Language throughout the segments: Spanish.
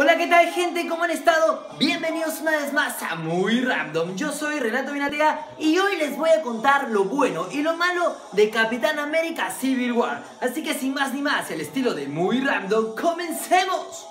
Hola, ¿qué tal gente? ¿Cómo han estado? Bienvenidos una vez más a Muy Random. Yo soy Renato Vinatea y hoy les voy a contar lo bueno y lo malo de Capitán América Civil War. Así que sin más ni más, el estilo de Muy Random, comencemos.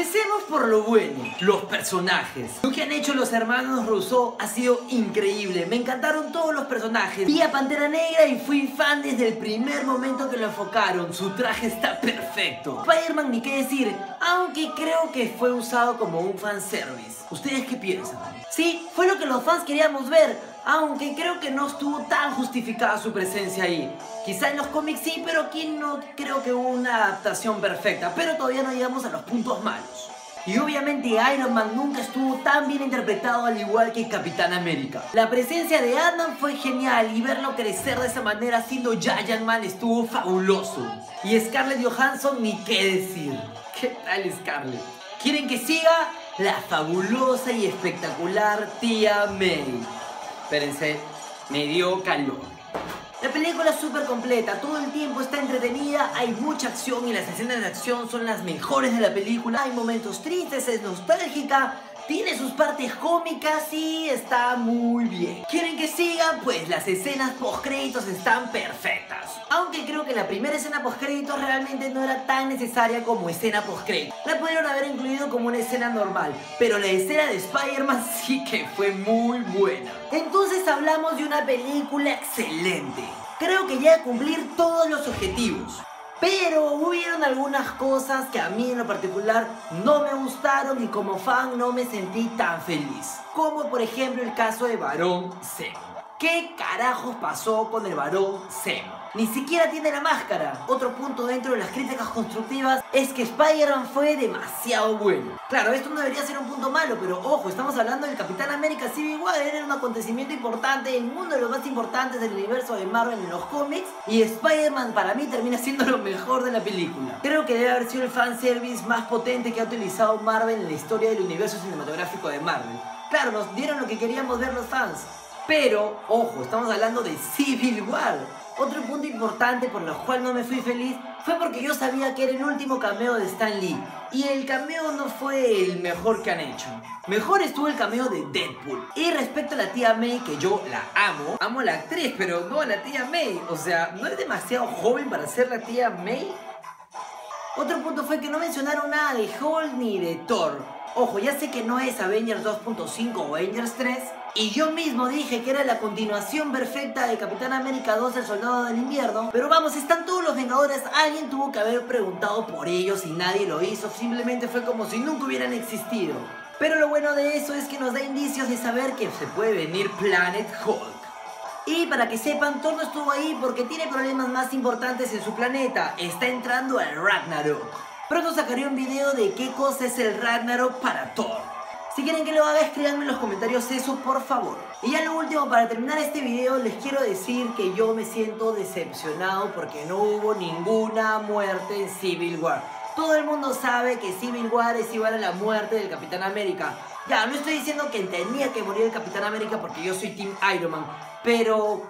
Empecemos por lo bueno, los personajes. Lo que han hecho los hermanos Rousseau ha sido increíble. Me encantaron todos los personajes. Vi a Pantera Negra y fui fan desde el primer momento que lo enfocaron. Su traje está perfecto. Spider-Man ni qué decir, aunque creo que fue usado como un fanservice. ¿Ustedes qué piensan? Sí, fue lo que los fans queríamos ver, aunque creo que no estuvo tan justificada su presencia ahí. Quizá en los cómics sí, pero aquí no creo que hubo una adaptación perfecta, pero todavía no llegamos a los puntos malos. Y obviamente Iron Man nunca estuvo tan bien interpretado al igual que Capitán América. La presencia de Ant-Man fue genial y verlo crecer de esa manera siendo Giant Man estuvo fabuloso. Y Scarlett Johansson ni qué decir. ¿Qué tal Scarlett? ¿Quieren que siga? La fabulosa y espectacular tía May. Espérense, me dio calor. La película es súper completa, todo el tiempo está entretenida, hay mucha acción y las escenas de acción son las mejores de la película. Hay momentos tristes, es nostálgica, tiene sus partes cómicas y está muy bien. ¿Quieren que siga? Pues las escenas post créditos están perfectas. Creo que la primera escena post créditos realmente no era tan necesaria como escena post créditos. La pudieron haber incluido como una escena normal, pero la escena de Spider-Man sí que fue muy buena. Entonces hablamos de una película excelente. Creo que llega a cumplir todos los objetivos. Pero hubieron algunas cosas que a mí en lo particular no me gustaron y como fan no me sentí tan feliz. Como por ejemplo el caso de Barón Zemo. ¿Qué carajos pasó con el Barón Zemo? Ni siquiera tiene la máscara. Otro punto dentro de las críticas constructivas es que Spider-Man fue demasiado bueno. Claro, esto no debería ser un punto malo, pero ojo, estamos hablando del Capitán América Civil War, era un acontecimiento importante en uno de los más importantes del universo de Marvel en los cómics, y Spider-Man para mí termina siendo lo mejor de la película. Creo que debe haber sido el fanservice más potente que ha utilizado Marvel en la historia del universo cinematográfico de Marvel. Claro, nos dieron lo que queríamos ver los fans. Pero, ojo, estamos hablando de Civil War. Otro punto importante por lo cual no me fui feliz fue porque yo sabía que era el último cameo de Stan Lee. Y el cameo no fue el mejor que han hecho. Mejor estuvo el cameo de Deadpool. Y respecto a la tía May, que yo la amo, amo a la actriz, pero no a la tía May. O sea, ¿no es demasiado joven para ser la tía May? Otro punto fue que no mencionaron nada de Hulk ni de Thor. Ojo, ya sé que no es Avengers 2.5 o Avengers 3. Y yo mismo dije que era la continuación perfecta de Capitán América 2, el Soldado del Invierno. Pero vamos, están todos los Vengadores. Alguien tuvo que haber preguntado por ellos y nadie lo hizo. Simplemente fue como si nunca hubieran existido. Pero lo bueno de eso es que nos da indicios de saber que se puede venir Planet Hulk. Y para que sepan, Thor no estuvo ahí porque tiene problemas más importantes en su planeta. Está entrando al Ragnarok. Pronto sacaré un video de qué cosa es el Ragnarok para Thor. Si quieren que lo haga, escríbanme en los comentarios eso, por favor. Y ya lo último, para terminar este video, les quiero decir que yo me siento decepcionado porque no hubo ninguna muerte en Civil War. Todo el mundo sabe que Civil War es igual a la muerte del Capitán América. Ya, no estoy diciendo que tenía que morir el Capitán América porque yo soy Team Iron Man, pero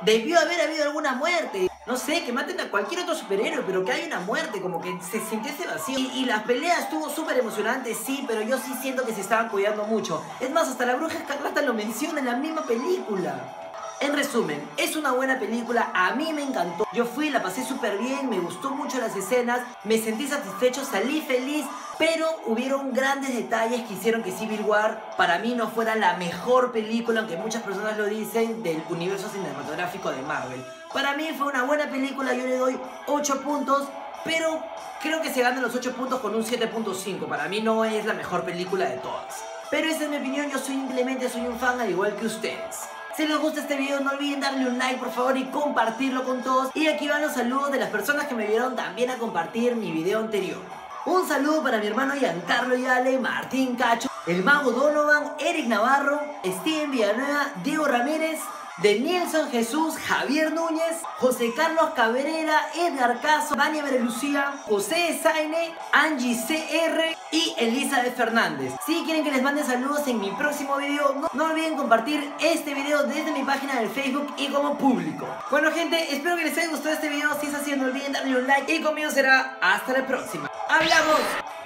debió haber habido alguna muerte. No sé, que maten a cualquier otro superhéroe, pero que haya una muerte, como que se sintió ese vacío. Y, y las peleas estuvo súper emocionante, sí, pero yo sí siento que se estaban cuidando mucho. Es más, hasta la bruja escarlata lo menciona en la misma película. En resumen, es una buena película, a mí me encantó. Yo fui, la pasé súper bien, me gustó mucho las escenas, me sentí satisfecho, salí feliz, pero hubieron grandes detalles que hicieron que Civil War para mí no fuera la mejor película, aunque muchas personas lo dicen, del universo cinematográfico de Marvel. Para mí fue una buena película, yo le doy 8 puntos, pero creo que se ganan los 8 puntos con un 7.5. Para mí no es la mejor película de todas. Pero esa es mi opinión, yo simplemente soy un fan al igual que ustedes. Si les gusta este video no olviden darle un like por favor y compartirlo con todos. Y aquí van los saludos de las personas que me vieron también a compartir mi video anterior. Un saludo para mi hermano Giancarlo Yale, Martín Cacho, el mago Donovan, Eric Navarro, Steven Villanueva, Diego Ramírez, de Nelson Jesús, Javier Núñez, José Carlos Cabrera, Edgar Caso, Vania Lucía, José Saine, Angie CR y Elizabeth Fernández. Si quieren que les mande saludos en mi próximo video, no, no olviden compartir este video desde mi página de Facebook y como público. Bueno gente, espero que les haya gustado este video. Si es así, no olviden darle un like y conmigo será hasta la próxima. ¡Hablamos!